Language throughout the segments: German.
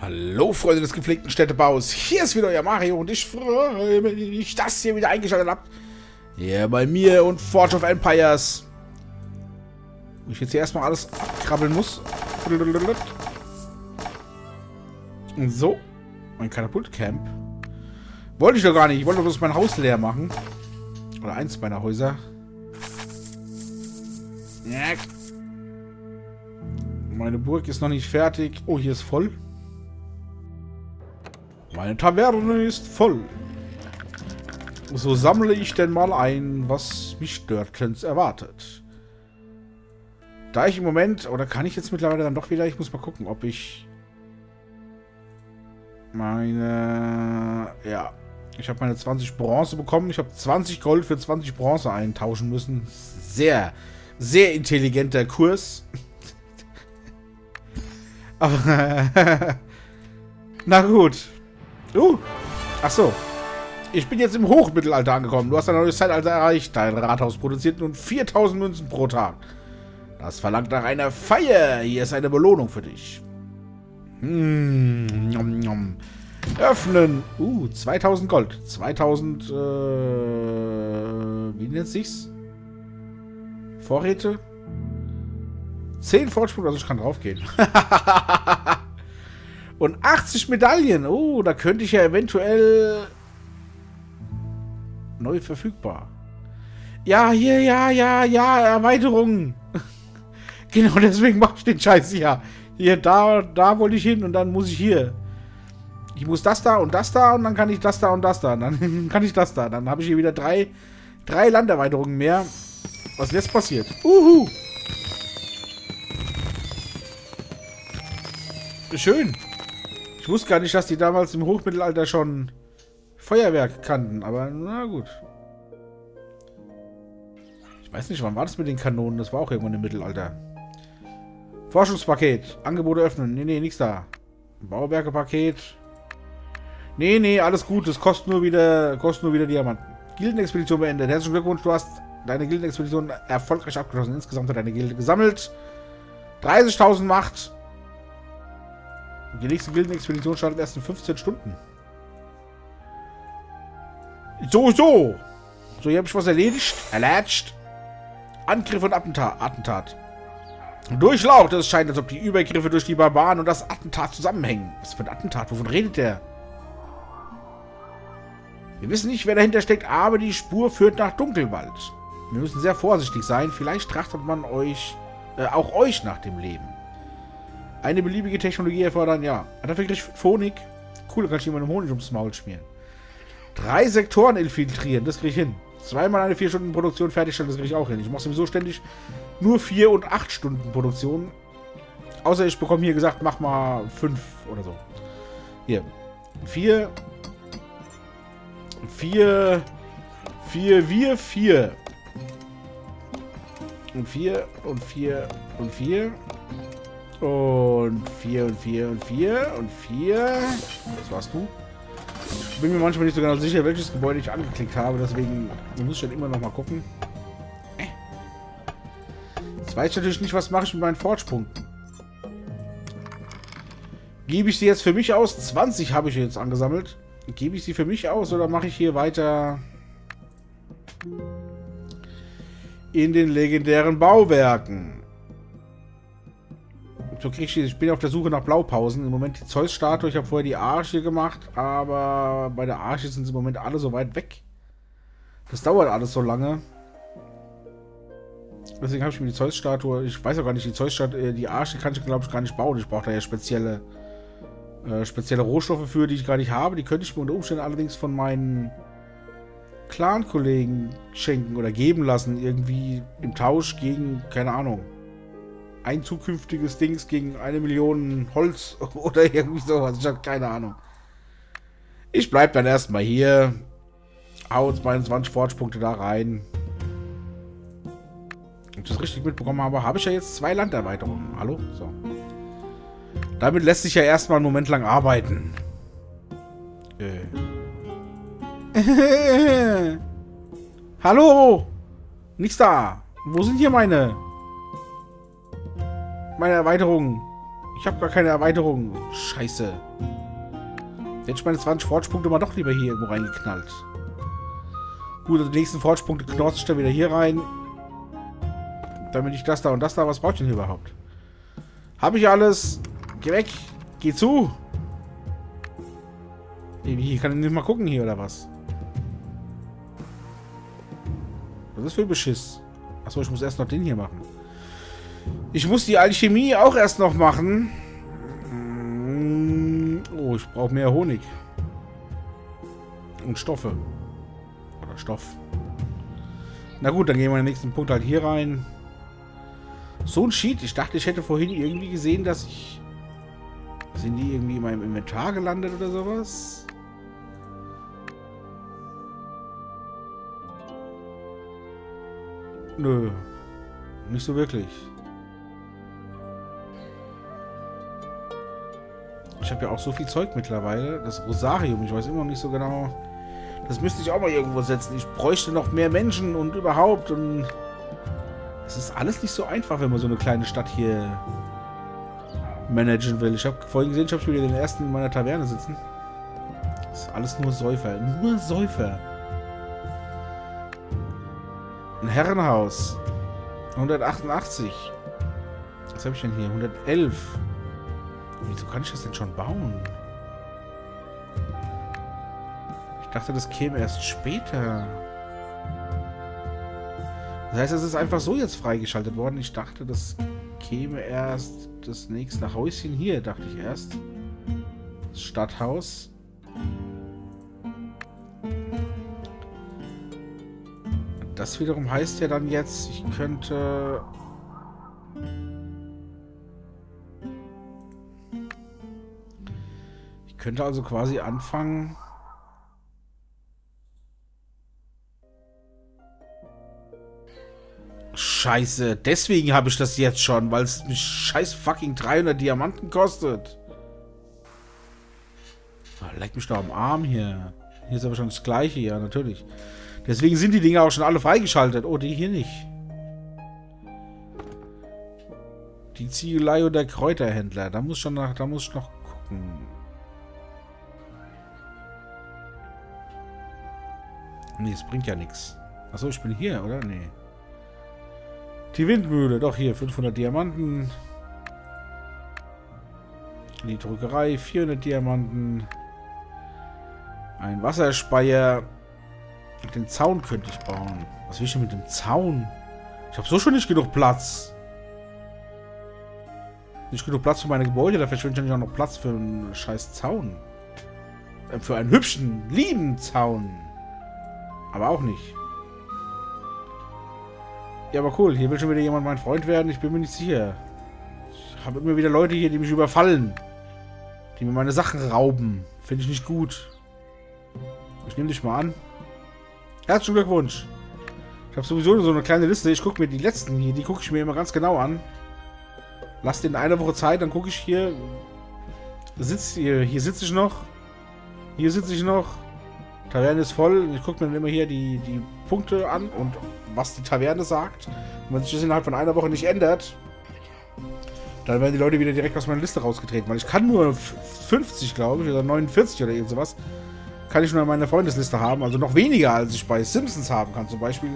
Hallo Freunde des gepflegten Städtebaus, hier ist wieder euer Mario und ich freue mich, dass ihr wieder eingeschaltet habt. Hier bei mir und Forge of Empires. Wo ich jetzt hier erstmal alles abkrabbeln muss. Und so, mein Katapultcamp. Wollte ich doch gar nicht, ich wollte bloß mein Haus leer machen. Oder eins meiner Häuser. Meine Burg ist noch nicht fertig. Oh, hier ist voll. Meine Taverne ist voll. So sammle ich denn mal ein, was mich Dörtens erwartet. Da ich im Moment, oder kann ich jetzt mittlerweile dann doch wieder, ich muss mal gucken, ob ich meine, ja, ich habe meine 20 Bronze bekommen. Ich habe 20 Gold für 20 Bronze eintauschen müssen. Sehr, sehr intelligenter Kurs. Aber, na gut. Uh, ach so. Ich bin jetzt im Hochmittelalter angekommen. Du hast ein neues Zeitalter erreicht. Dein Rathaus produziert nun 4000 Münzen pro Tag. Das verlangt nach einer Feier. Hier ist eine Belohnung für dich. Hm, nom, nom. Öffnen. Uh, 2000 Gold. 2000, äh, wie nennt sich's? Vorräte? 10 Fortschritt, also ich kann draufgehen. Und 80 Medaillen. Oh, da könnte ich ja eventuell... Neu verfügbar. Ja, hier, ja, ja, ja, Erweiterung. genau deswegen mache ich den Scheiß hier. Hier, da, da wollte ich hin und dann muss ich hier. Ich muss das da und das da und dann kann ich das da und das da. Und dann kann ich das da. Dann habe ich hier wieder drei, drei Landerweiterungen mehr. Was jetzt passiert? Uhu. Schön. Ich wusste gar nicht, dass die damals im Hochmittelalter schon Feuerwerk kannten, aber na gut. Ich weiß nicht, wann war das mit den Kanonen? Das war auch irgendwann im Mittelalter. Forschungspaket. Angebote öffnen. Nee, nee, nichts da. Bauwerkepaket. Nee, nee, alles gut. Das kostet nur wieder, kostet nur wieder Diamanten. Gildenexpedition beendet. Herzlichen Glückwunsch, du hast deine Gildenexpedition erfolgreich abgeschlossen. Insgesamt hat deine Gilde gesammelt. 30.000 Macht. Die nächste Gildenexpedition startet erst in 15 Stunden. So, so. So, hier habe ich was erledigt. Erledigt. Angriff und Attentat. Attentat. Durchlaucht. Es scheint, als ob die Übergriffe durch die Barbaren und das Attentat zusammenhängen. Was für ein Attentat? Wovon redet der? Wir wissen nicht, wer dahinter steckt, aber die Spur führt nach Dunkelwald. Wir müssen sehr vorsichtig sein. Vielleicht trachtet man euch, äh, auch euch nach dem Leben. Eine beliebige Technologie erfordern, ja. Dafür kriege ich Phonik. Cool, kann ich jemandem Honig ums Maul schmieren. Drei Sektoren infiltrieren, das kriege ich hin. Zweimal eine 4 Stunden Produktion fertigstellen, das kriege ich auch hin. Ich mache sowieso ständig nur 4 und 8 Stunden Produktion. Außer ich bekomme hier gesagt, mach mal 5 oder so. Hier. 4. 4. 4, wir 4. Und 4 und 4 und 4. Und 4 und 4 und 4 und 4. Das warst du. Ich bin mir manchmal nicht so genau sicher, welches Gebäude ich angeklickt habe, deswegen muss ich dann immer noch mal gucken. Jetzt weiß ich natürlich nicht, was mache ich mit meinen Fortspunkten. Gebe ich sie jetzt für mich aus? 20 habe ich jetzt angesammelt. Gebe ich sie für mich aus oder mache ich hier weiter in den legendären Bauwerken? Ich, ich bin auf der Suche nach Blaupausen. Im Moment die Zeus-Statue. Ich habe vorher die Arche gemacht, aber bei der Arche sind sie im Moment alle so weit weg. Das dauert alles so lange. Deswegen habe ich mir die Zeus-Statue, ich weiß auch gar nicht, die Zeus-Statue, äh, die Arche kann ich glaube ich gar nicht bauen. Ich brauche da ja spezielle, äh, spezielle Rohstoffe für, die ich gar nicht habe. Die könnte ich mir unter Umständen allerdings von meinen Clan-Kollegen schenken oder geben lassen. Irgendwie im Tausch gegen, keine Ahnung, ein zukünftiges Dings gegen eine Million Holz oder irgendwie sowas. Ich habe keine Ahnung. Ich bleib dann erstmal hier. Hau uns meine 20 Fortspunkte da rein. Wenn ich das richtig mitbekommen habe, habe ich ja jetzt zwei Landerweiterungen. Hallo? So. Damit lässt sich ja erstmal einen Moment lang arbeiten. Äh. Hallo? Nichts da. Wo sind hier meine? Meine Erweiterung. Ich habe gar keine Erweiterung. Scheiße. Hätte ich meine 20 Fortspunkte mal doch lieber hier irgendwo reingeknallt. Gut, also die nächsten Fortspunkte knorze ich dann wieder hier rein. Damit ich das da und das da. Was brauche ich denn hier überhaupt? Habe ich alles? Geh weg. Geh zu. Ich kann nicht mal gucken hier, oder was? Was ist für ein Beschiss? Achso, ich muss erst noch den hier machen. Ich muss die Alchemie auch erst noch machen. Oh, ich brauche mehr Honig. Und Stoffe. Oder Stoff. Na gut, dann gehen wir in den nächsten Punkt halt hier rein. So ein Sheet. Ich dachte, ich hätte vorhin irgendwie gesehen, dass ich... Sind die irgendwie in meinem Inventar gelandet oder sowas? Nö. Nicht so wirklich. Ich habe ja auch so viel Zeug mittlerweile. Das Rosarium, ich weiß immer noch nicht so genau. Das müsste ich auch mal irgendwo setzen. Ich bräuchte noch mehr Menschen und überhaupt. Und es ist alles nicht so einfach, wenn man so eine kleine Stadt hier managen will. Ich habe vorhin gesehen, ich habe schon wieder den ersten in meiner Taverne sitzen. Das ist alles nur Säufer. Nur Säufer. Ein Herrenhaus. 188. Was habe ich denn hier? 111. Wieso kann ich das denn schon bauen? Ich dachte, das käme erst später. Das heißt, es ist einfach so jetzt freigeschaltet worden. Ich dachte, das käme erst das nächste Häuschen hier, dachte ich erst. Das Stadthaus. Das wiederum heißt ja dann jetzt, ich könnte könnte also quasi anfangen... Scheiße, deswegen habe ich das jetzt schon, weil es mich scheiß fucking 300 Diamanten kostet. Oh, leck mich doch am Arm hier. Hier ist aber schon das gleiche, ja, natürlich. Deswegen sind die Dinger auch schon alle freigeschaltet. Oh, die hier nicht. Die Ziegelei und der Kräuterhändler. Da muss schon nach, da muss ich noch gucken. Nee, es bringt ja nichts. Achso, ich bin hier, oder? Nee. Die Windmühle. Doch, hier. 500 Diamanten. Die Druckerei. 400 Diamanten. Ein Wasserspeier. Den Zaun könnte ich bauen. Was will ich denn mit dem Zaun? Ich habe so schon nicht genug Platz. Nicht genug Platz für meine Gebäude. Da verschwindet ja nicht auch noch Platz für einen scheiß Zaun. Äh, für einen hübschen, lieben Zaun. Aber auch nicht. Ja, aber cool. Hier will schon wieder jemand mein Freund werden. Ich bin mir nicht sicher. Ich habe immer wieder Leute hier, die mich überfallen. Die mir meine Sachen rauben. Finde ich nicht gut. Ich nehme dich mal an. Herzlichen Glückwunsch. Ich habe sowieso so eine kleine Liste. Ich gucke mir die letzten hier, die gucke ich mir immer ganz genau an. Lass den eine Woche Zeit, dann gucke ich hier. Sitz hier, hier sitze ich noch. Hier sitze ich noch. Taverne ist voll. Ich gucke mir dann immer hier die, die Punkte an und was die Taverne sagt. Und wenn sich das innerhalb von einer Woche nicht ändert, dann werden die Leute wieder direkt aus meiner Liste rausgetreten. Weil ich kann nur 50, glaube ich, oder 49 oder irgend sowas, kann ich nur in meiner Freundesliste haben. Also noch weniger, als ich bei Simpsons haben kann. Zum Beispiel,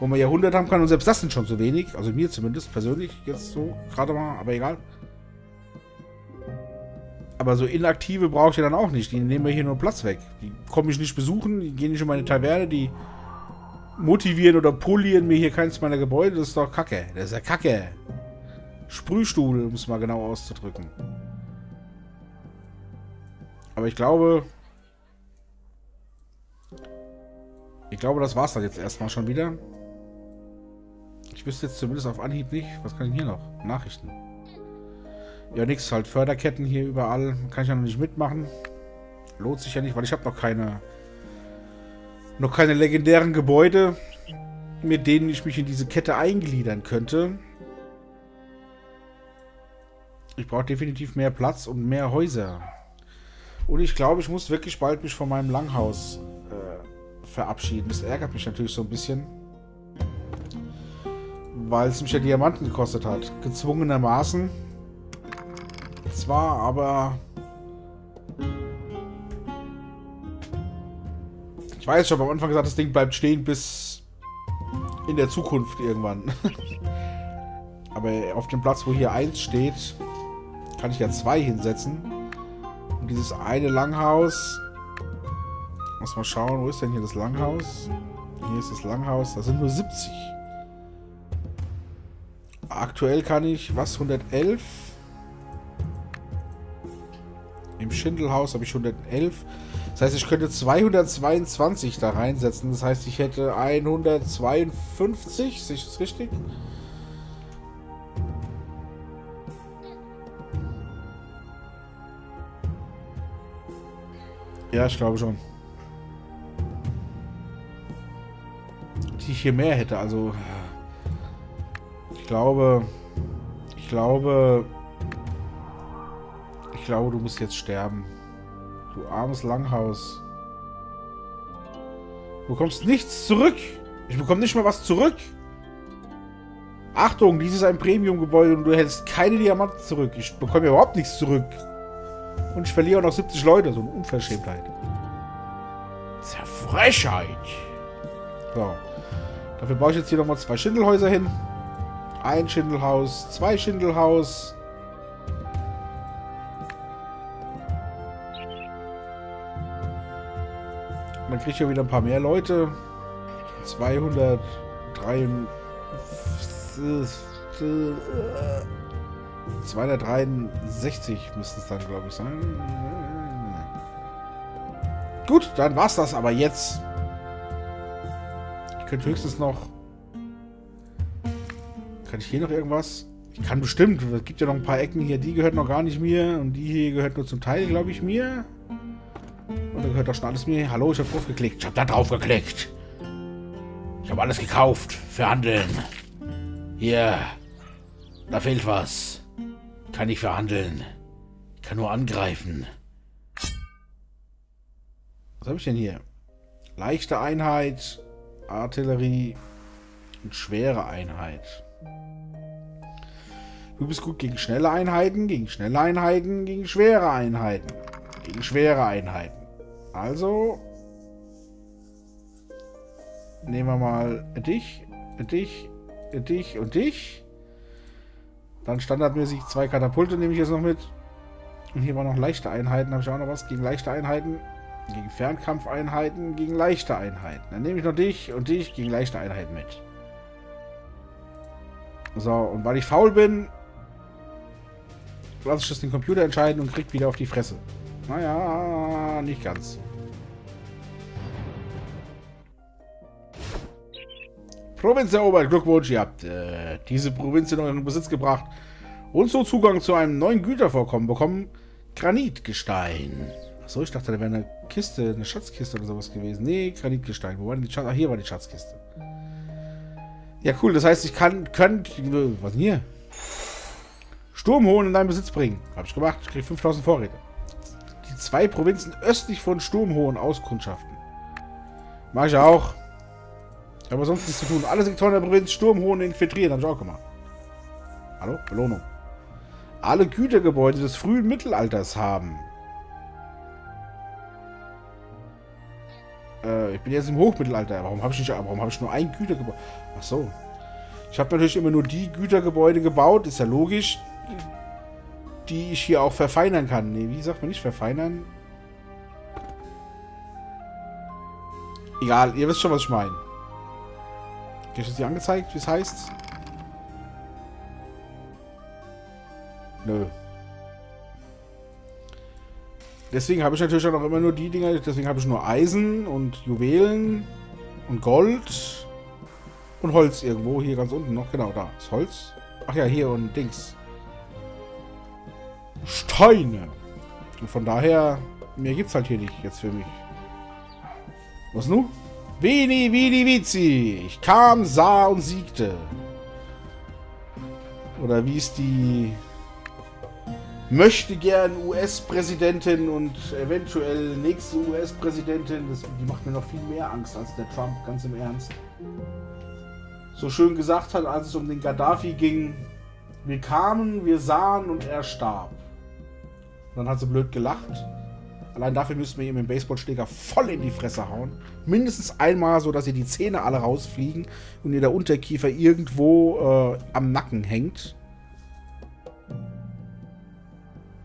wo man ja 100 haben kann und selbst das sind schon so wenig. Also mir zumindest persönlich jetzt so gerade mal, aber egal. Aber so inaktive brauche ich ja dann auch nicht. Die nehmen mir hier nur Platz weg. Die kommen mich nicht besuchen, die gehen nicht in meine Taverne, die motivieren oder polieren mir hier keins meiner Gebäude. Das ist doch Kacke. Das ist ja Kacke. Sprühstuhl, um es mal genau auszudrücken. Aber ich glaube... Ich glaube, das war's dann jetzt erstmal schon wieder. Ich wüsste jetzt zumindest auf Anhieb nicht. Was kann ich hier noch? Nachrichten. Ja, nix, halt Förderketten hier überall. Kann ich ja noch nicht mitmachen. Lohnt sich ja nicht, weil ich habe noch keine noch keine legendären Gebäude, mit denen ich mich in diese Kette eingliedern könnte. Ich brauche definitiv mehr Platz und mehr Häuser. Und ich glaube, ich muss wirklich bald mich von meinem Langhaus äh, verabschieden. Das ärgert mich natürlich so ein bisschen. Weil es mich ja Diamanten gekostet hat. Gezwungenermaßen. Zwar, aber... Ich weiß, ich habe am Anfang gesagt, das Ding bleibt stehen bis in der Zukunft irgendwann. aber auf dem Platz, wo hier 1 steht, kann ich ja 2 hinsetzen. Und dieses eine Langhaus... Muss mal schauen, wo ist denn hier das Langhaus? Hier ist das Langhaus, da sind nur 70. Aktuell kann ich, was, 111? Im Schindelhaus habe ich 111. Das heißt, ich könnte 222 da reinsetzen. Das heißt, ich hätte 152. Sehe ich das richtig? Ja, ich glaube schon. Die ich hier mehr hätte, also... Ich glaube... Ich glaube... Ich glaube, du musst jetzt sterben. Du armes Langhaus. Du bekommst nichts zurück. Ich bekomme nicht mal was zurück. Achtung, dies ist ein Premium-Gebäude und du hältst keine Diamanten zurück. Ich bekomme überhaupt nichts zurück. Und ich verliere auch noch 70 Leute. So eine Unverschämtheit. Zerfrechheit. So. Dafür baue ich jetzt hier nochmal zwei Schindelhäuser hin. Ein Schindelhaus, zwei Schindelhaus. Kriege ich ja wieder ein paar mehr Leute. 263 263 müssten es dann, glaube ich, sein. Gut, dann war's das aber jetzt. Ich könnte höchstens noch... Kann ich hier noch irgendwas? Ich kann bestimmt. Es gibt ja noch ein paar Ecken hier. Die gehört noch gar nicht mir. Und die hier gehört nur zum Teil, glaube ich, mir. Gehört doch schon alles mir. Hallo, ich habe drauf geklickt. Ich habe da drauf geklickt. Ich habe alles gekauft. Verhandeln. Hier. Da fehlt was. Kann ich verhandeln. Kann nur angreifen. Was habe ich denn hier? Leichte Einheit, Artillerie und schwere Einheit. Du bist gut gegen schnelle Einheiten, gegen schnelle Einheiten, gegen schwere Einheiten. Gegen schwere Einheiten. Also nehmen wir mal dich, dich, dich und dich. Dann standardmäßig zwei Katapulte nehme ich jetzt noch mit. Und hier waren noch leichte Einheiten. Habe ich auch noch was gegen leichte Einheiten? Gegen Fernkampfeinheiten, gegen leichte Einheiten. Dann nehme ich noch dich und dich gegen leichte Einheiten mit. So, und weil ich faul bin, lasse ich das den Computer entscheiden und krieg wieder auf die Fresse. Naja, nicht ganz. Provinz erobert. Glückwunsch, ihr habt äh, diese Provinz in euren Besitz gebracht und so Zugang zu einem neuen Gütervorkommen bekommen. Granitgestein. Achso, ich dachte, da wäre eine Kiste, eine Schatzkiste oder sowas gewesen. Nee, Granitgestein. Wo war denn die Schatz? Ach, hier war die Schatzkiste. Ja, cool. Das heißt, ich kann, könnt, was denn hier? Sturmhohn in deinen Besitz bringen. Habe ich gemacht. Ich kriege 5000 Vorräte. Zwei Provinzen östlich von Sturmhohn auskundschaften. Mach ich auch. Ich habe sonst nichts zu tun. Alle Sektoren der Provinz Sturmhohn infiltrieren. Habe ich auch gemacht. Hallo? Belohnung. Alle Gütergebäude des frühen Mittelalters haben Äh, ich bin jetzt im Hochmittelalter. Warum habe ich nicht, warum habe ich nur ein Gütergebäude? Ach so. Ich habe natürlich immer nur die Gütergebäude gebaut, ist ja logisch, die ich hier auch verfeinern kann. Nee, wie sagt man nicht verfeinern? Egal, ihr wisst schon, was ich meine. Ich das hier angezeigt, wie es heißt? Nö. Deswegen habe ich natürlich auch noch immer nur die Dinger. Deswegen habe ich nur Eisen und Juwelen und Gold und Holz irgendwo. Hier ganz unten noch. Genau, da ist Holz. Ach ja, hier und Dings. Steine. Und von daher, mehr gibt es halt hier nicht jetzt für mich. Was nun? Vini, Vini, Vici. Ich kam, sah und siegte. Oder wie ist die möchte gern US-Präsidentin und eventuell nächste US-Präsidentin. Die macht mir noch viel mehr Angst als der Trump, ganz im Ernst. So schön gesagt hat, als es um den Gaddafi ging, wir kamen, wir sahen und er starb. Dann hat sie blöd gelacht. Allein dafür müssten wir ihm dem Baseballschläger voll in die Fresse hauen. Mindestens einmal, so dass ihr die Zähne alle rausfliegen und ihr der Unterkiefer irgendwo äh, am Nacken hängt.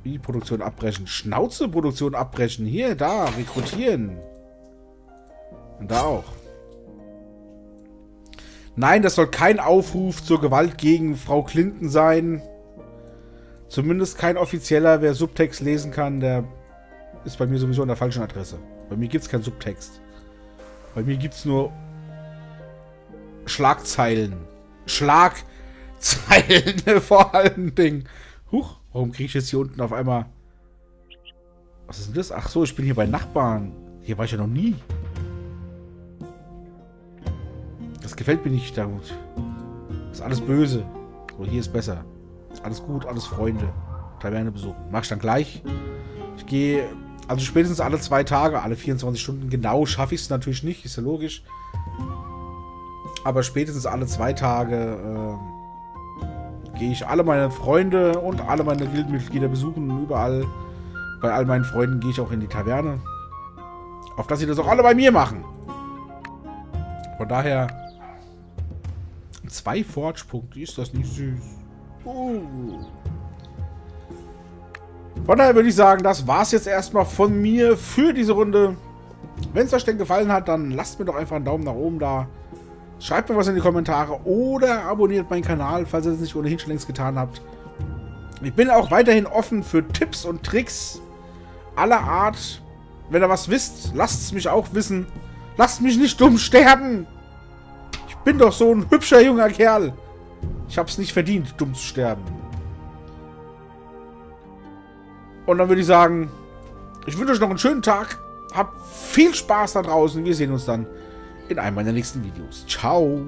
Wie Produktion abbrechen? Schnauze Produktion abbrechen. Hier, da, rekrutieren. Und da auch. Nein, das soll kein Aufruf zur Gewalt gegen Frau Clinton sein. Zumindest kein offizieller. Wer Subtext lesen kann, der ist bei mir sowieso an der falschen Adresse. Bei mir gibt es keinen Subtext. Bei mir gibt es nur Schlagzeilen. Schlagzeilen vor allen Dingen. Huch, warum kriege ich jetzt hier unten auf einmal... Was ist denn das? Ach so, ich bin hier bei Nachbarn. Hier war ich ja noch nie. Das gefällt mir nicht da gut. Das ist alles böse. So, hier ist besser. Alles gut, alles Freunde. Taverne besuchen. Mach ich dann gleich. Ich gehe, also spätestens alle zwei Tage, alle 24 Stunden. Genau schaffe ich es natürlich nicht, ist ja logisch. Aber spätestens alle zwei Tage äh, gehe ich alle meine Freunde und alle meine Guildmitglieder besuchen. Und überall, bei all meinen Freunden gehe ich auch in die Taverne. Auf dass sie das auch alle bei mir machen. Von daher, zwei Forge-Punkte, ist das nicht süß? Uh. Von daher würde ich sagen, das war es jetzt erstmal von mir für diese Runde. Wenn es euch denn gefallen hat, dann lasst mir doch einfach einen Daumen nach oben da. Schreibt mir was in die Kommentare oder abonniert meinen Kanal, falls ihr das nicht ohnehin schon längst getan habt. Ich bin auch weiterhin offen für Tipps und Tricks aller Art. Wenn ihr was wisst, lasst es mich auch wissen. Lasst mich nicht dumm sterben. Ich bin doch so ein hübscher junger Kerl. Ich hab's nicht verdient, dumm zu sterben. Und dann würde ich sagen, ich wünsche euch noch einen schönen Tag. Habt viel Spaß da draußen. Wir sehen uns dann in einem meiner nächsten Videos. Ciao.